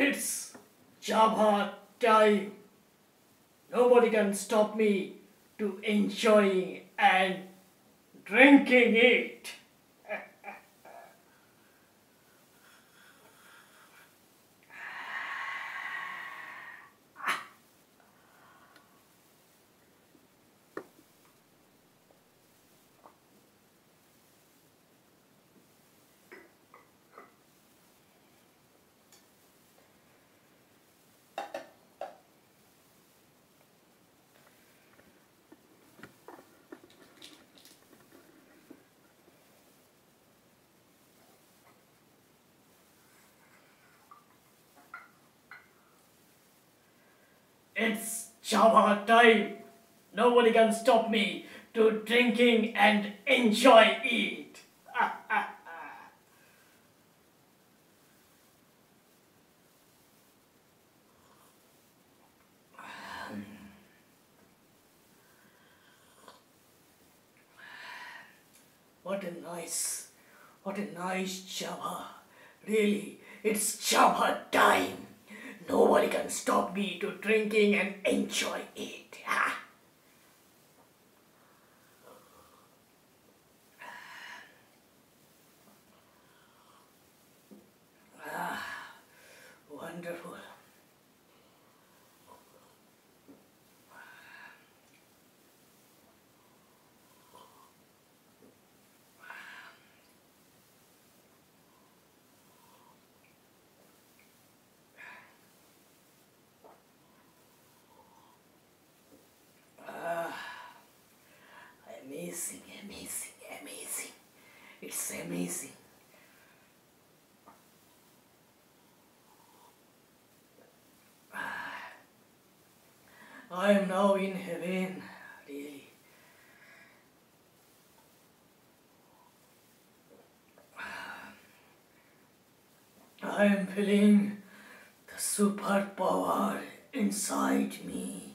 It's Java time. Nobody can stop me to enjoying and drinking it. It's Java time. Nobody can stop me to drinking and enjoy it. What a nice, what a nice Java. Really, it's Java time. Nobody can stop me to drinking and enjoy it. Ah. Ah, wonderful. Amazing, amazing, amazing. It's amazing. Ah. I am now in heaven, really. Ah. I am feeling the superpower inside me.